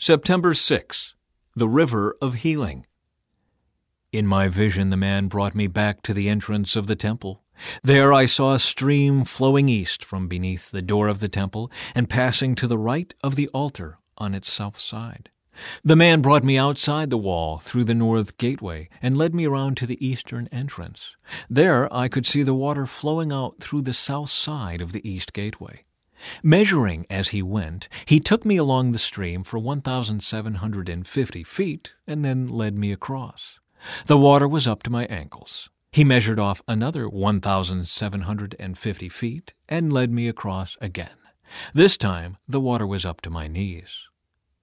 September 6. The River of Healing. In my vision, the man brought me back to the entrance of the temple. There I saw a stream flowing east from beneath the door of the temple and passing to the right of the altar on its south side. The man brought me outside the wall through the north gateway and led me around to the eastern entrance. There I could see the water flowing out through the south side of the east gateway. Measuring as he went, he took me along the stream for 1,750 feet and then led me across. The water was up to my ankles. He measured off another 1,750 feet and led me across again. This time the water was up to my knees.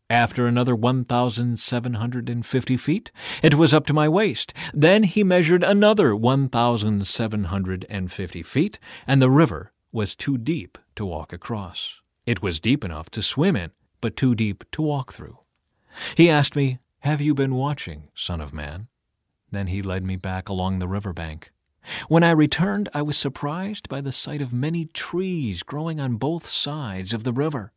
After another 1,750 feet, it was up to my waist. Then he measured another 1,750 feet, and the river was too deep to walk across. It was deep enough to swim in, but too deep to walk through. He asked me, Have you been watching, Son of Man? Then he led me back along the river bank. When I returned, I was surprised by the sight of many trees growing on both sides of the river.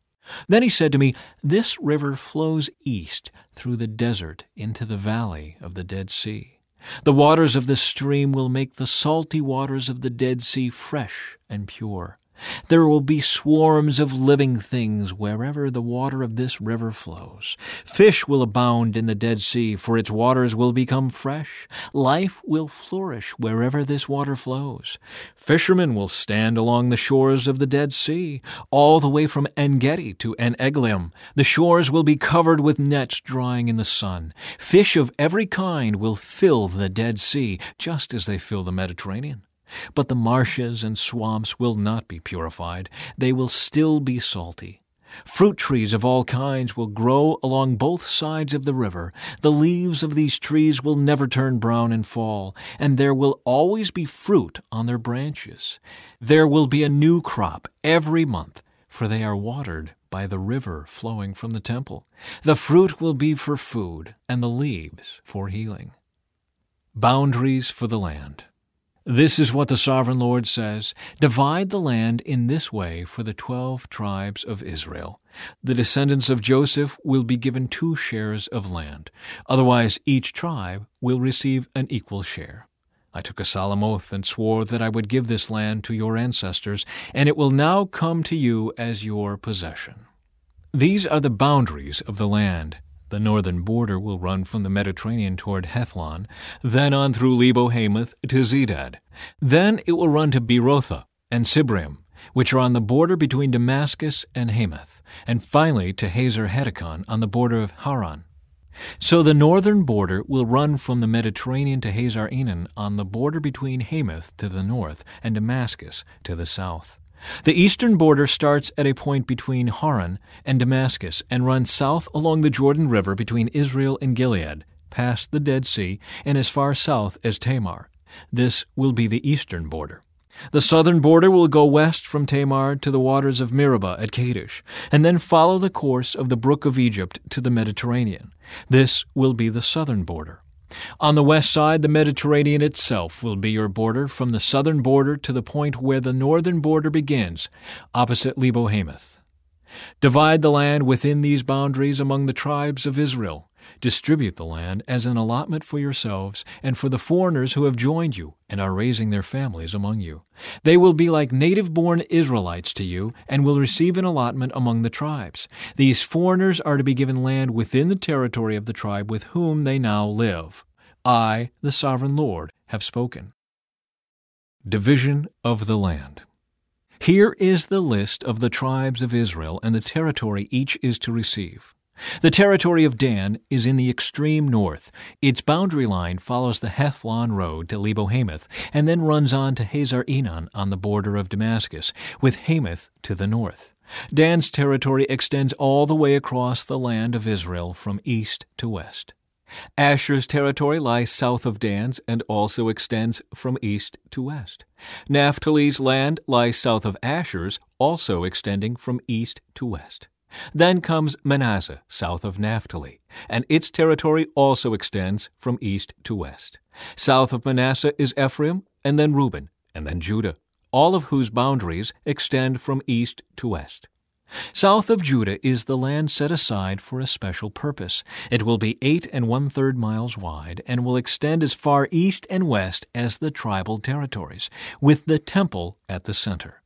Then he said to me, This river flows east through the desert into the valley of the Dead Sea. The waters of this stream will make the salty waters of the Dead Sea fresh and pure. There will be swarms of living things wherever the water of this river flows. Fish will abound in the Dead Sea, for its waters will become fresh. Life will flourish wherever this water flows. Fishermen will stand along the shores of the Dead Sea, all the way from En Gedi to En Eglaim. The shores will be covered with nets drying in the sun. Fish of every kind will fill the Dead Sea, just as they fill the Mediterranean. But the marshes and swamps will not be purified, they will still be salty. Fruit trees of all kinds will grow along both sides of the river. The leaves of these trees will never turn brown and fall, and there will always be fruit on their branches. There will be a new crop every month, for they are watered by the river flowing from the temple. The fruit will be for food, and the leaves for healing. Boundaries for the land. This is what the sovereign Lord says Divide the land in this way for the twelve tribes of Israel. The descendants of Joseph will be given two shares of land. Otherwise, each tribe will receive an equal share. I took a solemn oath and swore that I would give this land to your ancestors, and it will now come to you as your possession. These are the boundaries of the land. The northern border will run from the Mediterranean toward Hethlon, then on through Lebo Hamath to Zedad. Then it will run to Berothah and Sibraim, which are on the border between Damascus and Hamath, and finally to Hazar Hatticon on the border of Hauran. So the northern border will run from the Mediterranean to Hazar Enan on the border between Hamath to the north and Damascus to the south. The eastern border starts at a point between Hauran and Damascus and runs south along the Jordan River between Israel and Gilead, past the Dead Sea, and as far south as Tamar. This will be the eastern border. The southern border will go west from Tamar to the waters of Meribah at Kadesh, and then follow the course of the brook of Egypt to the Mediterranean. This will be the southern border. On the west side, the Mediterranean itself will be your border from the southern border to the point where the northern border begins, opposite Lebo Hamath. Divide the land within these boundaries among the tribes of Israel. Distribute the land as an allotment for yourselves and for the foreigners who have joined you and are raising their families among you. They will be like native born Israelites to you and will receive an allotment among the tribes. These foreigners are to be given land within the territory of the tribe with whom they now live. I, the sovereign Lord, have spoken. Division of the land. Here is the list of the tribes of Israel and the territory each is to receive. The territory of Dan is in the extreme north. Its boundary line follows the Hethlon road to Lebo Hamath and then runs on to Hazar Enan on the border of Damascus, with Hamath to the north. Dan's territory extends all the way across the land of Israel from east to west. Asher's territory lies south of Dan's and also extends from east to west. Naphtali's land lies south of Asher's, also extending from east to west. Then comes Manasseh, south of Naphtali, and its territory also extends from east to west. South of Manasseh is Ephraim, and then Reuben, and then Judah, all of whose boundaries extend from east to west. South of Judah is the land set aside for a special purpose. It will be eight and one third miles wide and will extend as far east and west as the tribal territories, with the temple at the center.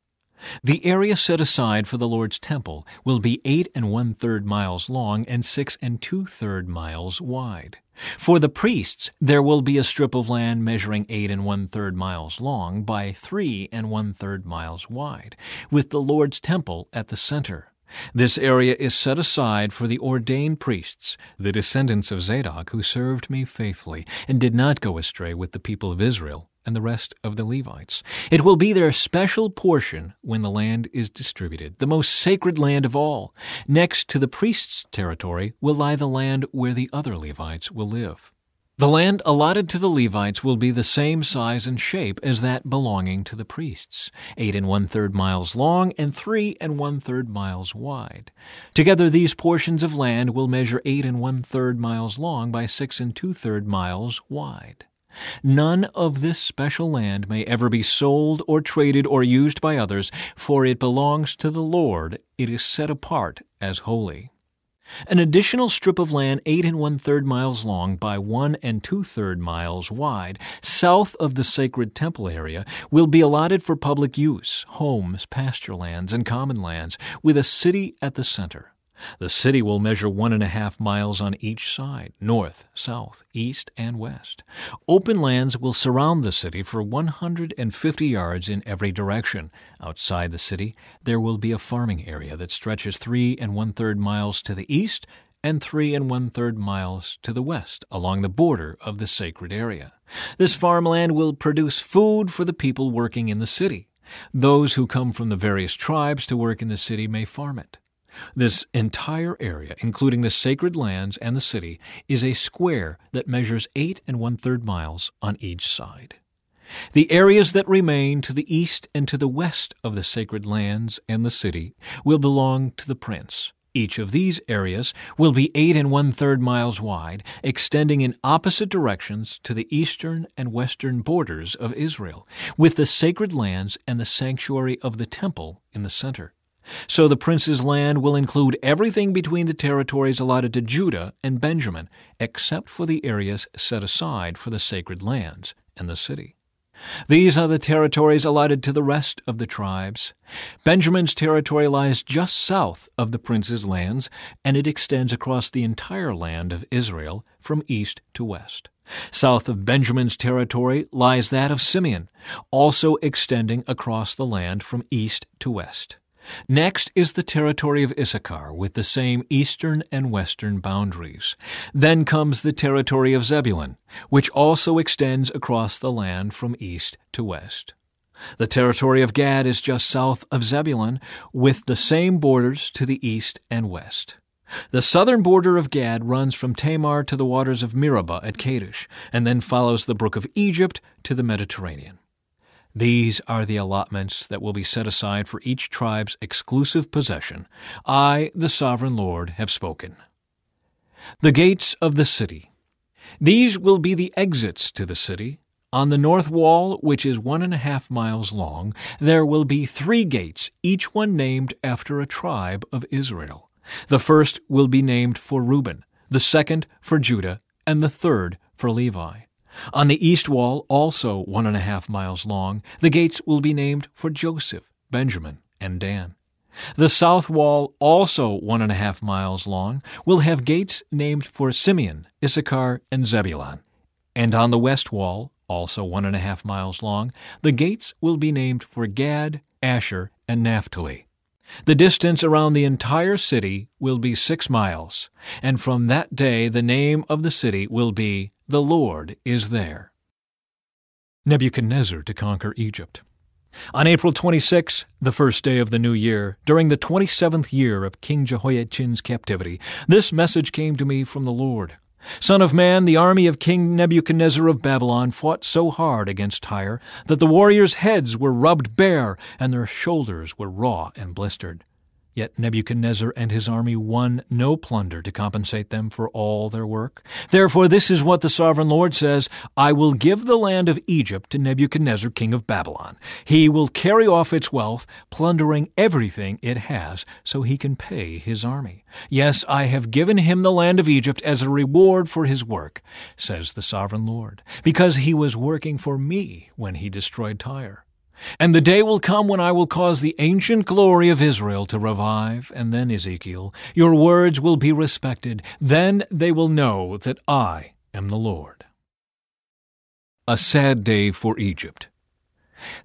The area set aside for the Lord's temple will be eight and one third miles long and six and two third miles wide. For the priests, there will be a strip of land measuring eight and one third miles long by three and one third miles wide, with the Lord's temple at the center. This area is set aside for the ordained priests, the descendants of Zadok, who served me faithfully and did not go astray with the people of Israel and the rest of the Levites. It will be their special portion when the land is distributed, the most sacred land of all. Next to the priest's territory will lie the land where the other Levites will live. The land allotted to the Levites will be the same size and shape as that belonging to the priests, eight and one third miles long and three and one third miles wide. Together, these portions of land will measure eight and one third miles long by six and two third miles wide. None of this special land may ever be sold or traded or used by others, for it belongs to the Lord. It is set apart as holy. An additional strip of land eight and one third miles long by one and two third miles wide, south of the sacred temple area, will be allotted for public use, homes, pasture lands, and common lands, with a city at the center. The city will measure one and a half miles on each side, north, south, east, and west. Open lands will surround the city for 150 yards in every direction. Outside the city, there will be a farming area that stretches three and one third miles to the east and three and one third miles to the west along the border of the sacred area. This farmland will produce food for the people working in the city. Those who come from the various tribes to work in the city may farm it. This entire area, including the sacred lands and the city, is a square that measures eight and one third miles on each side. The areas that remain to the east and to the west of the sacred lands and the city will belong to the prince. Each of these areas will be eight and one third miles wide, extending in opposite directions to the eastern and western borders of Israel, with the sacred lands and the sanctuary of the temple in the center. So the prince's land will include everything between the territories allotted to Judah and Benjamin, except for the areas set aside for the sacred lands and the city. These are the territories allotted to the rest of the tribes. Benjamin's territory lies just south of the prince's lands, and it extends across the entire land of Israel from east to west. South of Benjamin's territory lies that of Simeon, also extending across the land from east to west. Next is the territory of Issachar with the same eastern and western boundaries. Then comes the territory of Zebulun, which also extends across the land from east to west. The territory of Gad is just south of Zebulun, with the same borders to the east and west. The southern border of Gad runs from Tamar to the waters of Meribah at Kadesh, and then follows the brook of Egypt to the Mediterranean. These are the allotments that will be set aside for each tribe's exclusive possession. I, the sovereign Lord, have spoken. The gates of the city. These will be the exits to the city. On the north wall, which is one and a half miles long, there will be three gates, each one named after a tribe of Israel. The first will be named for Reuben, the second for Judah, and the third for Levi. On the east wall, also one and a half miles long, the gates will be named for Joseph, Benjamin, and Dan. The south wall, also one and a half miles long, will have gates named for Simeon, Issachar, and Zebulun. And on the west wall, also one and a half miles long, the gates will be named for Gad, Asher, and Naphtali. The distance around the entire city will be six miles, and from that day the name of the city will be The Lord is There. Nebuchadnezzar to conquer Egypt. On April 26, the first day of the new year, during the 27th year of King Jehoiachin's captivity, this message came to me from the Lord. Son of man, the army of King Nebuchadnezzar of Babylon fought so hard against Tyre that the warriors' heads were rubbed bare and their shoulders were raw and blistered. Yet Nebuchadnezzar and his army won no plunder to compensate them for all their work. Therefore, this is what the sovereign Lord says I will give the land of Egypt to Nebuchadnezzar, king of Babylon. He will carry off its wealth, plundering everything it has, so he can pay his army. Yes, I have given him the land of Egypt as a reward for his work, says the sovereign Lord, because he was working for me when he destroyed Tyre. And the day will come when I will cause the ancient glory of Israel to revive. And then, Ezekiel, your words will be respected. Then they will know that I am the Lord. A sad day for Egypt.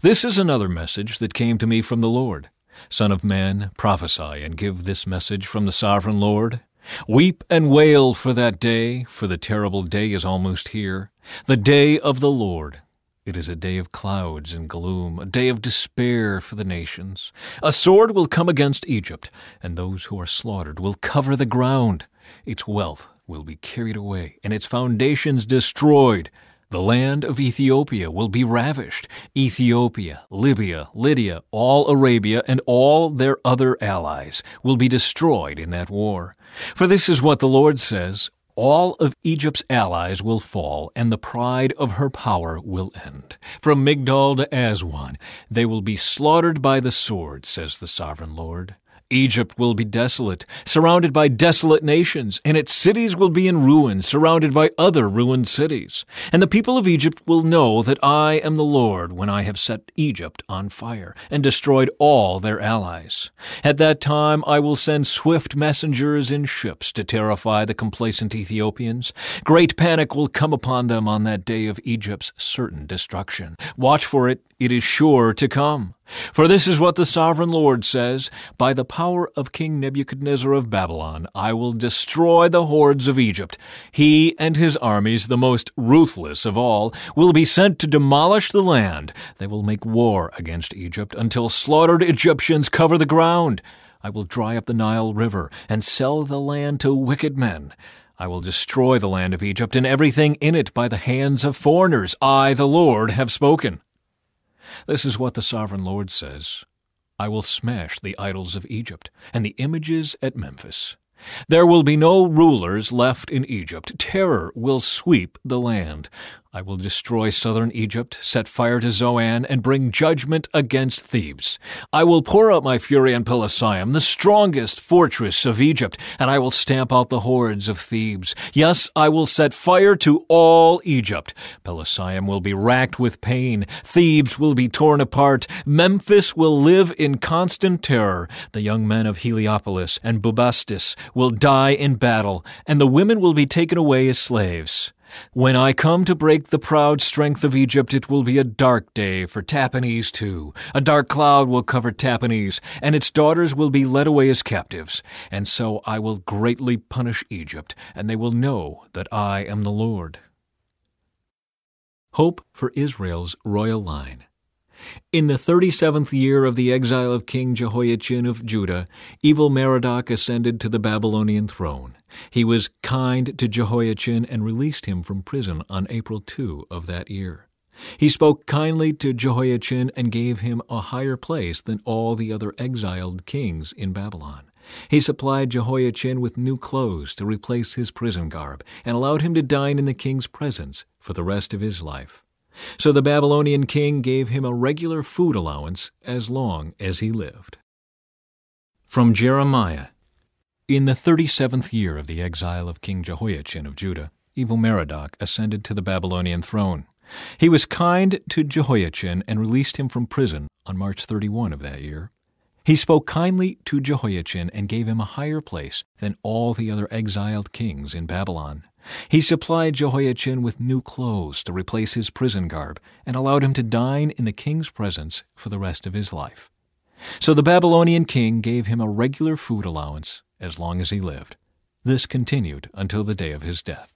This is another message that came to me from the Lord. Son of man, prophesy and give this message from the sovereign Lord. Weep and wail for that day, for the terrible day is almost here, the day of the Lord it is a day of clouds and gloom, a day of despair for the nations. A sword will come against Egypt, and those who are slaughtered will cover the ground. Its wealth will be carried away, and its foundations destroyed. The land of Ethiopia will be ravished. Ethiopia, Libya, Lydia, all Arabia, and all their other allies will be destroyed in that war. For this is what the Lord says all of Egypt's allies will fall, and the pride of her power will end. From Migdol to Aswan, they will be slaughtered by the sword, says the sovereign Lord. Egypt will be desolate, surrounded by desolate nations, and its cities will be in ruins, surrounded by other ruined cities. And the people of Egypt will know that I am the Lord when I have set Egypt on fire and destroyed all their allies. At that time I will send swift messengers in ships to terrify the complacent Ethiopians. Great panic will come upon them on that day of Egypt's certain destruction. Watch for it, it is sure to come. For this is what the sovereign Lord says By the power of King Nebuchadnezzar of Babylon, I will destroy the hordes of Egypt. He and his armies, the most ruthless of all, will be sent to demolish the land. They will make war against Egypt until slaughtered Egyptians cover the ground. I will dry up the Nile River and sell the land to wicked men. I will destroy the land of Egypt and everything in it by the hands of foreigners. I, the Lord, have spoken. This is what the sovereign Lord says I will smash the idols of Egypt and the images at Memphis. There will be no rulers left in Egypt. Terror will sweep the land. I will destroy southern Egypt, set fire to Zoan, and bring judgment against Thebes. I will pour out my fury on Pelusium, the strongest fortress of Egypt, and I will stamp out the hordes of Thebes. Yes, I will set fire to all Egypt. Pelusium will be racked with pain. Thebes will be torn apart. Memphis will live in constant terror. The young men of Heliopolis and Bubastis will die in battle, and the women will be taken away as slaves. When I come to break the proud strength of Egypt, it will be a dark day for Tahpanhes too. A dark cloud will cover Tahpanhes, and its daughters will be led away as captives. And so I will greatly punish Egypt, and they will know that I am the Lord. Hope for Israel's royal line. In the thirty seventh year of the exile of King Jehoiachin of Judah, evil Merodach ascended to the Babylonian throne. He was kind to Jehoiachin and released him from prison on April 2 of that year. He spoke kindly to Jehoiachin and gave him a higher place than all the other exiled kings in Babylon. He supplied Jehoiachin with new clothes to replace his prison garb and allowed him to dine in the king's presence for the rest of his life. So the Babylonian king gave him a regular food allowance as long as he lived. From Jeremiah In the thirty seventh year of the exile of King Jehoiachin of Judah, evil Merodach ascended to the Babylonian throne. He was kind to Jehoiachin and released him from prison on March 31 of that year. He spoke kindly to Jehoiachin and gave him a higher place than all the other exiled kings in Babylon. He supplied Jehoiachin with new clothes to replace his prison garb and allowed him to dine in the king's presence for the rest of his life. So the Babylonian king gave him a regular food allowance as long as he lived. This continued until the day of his death.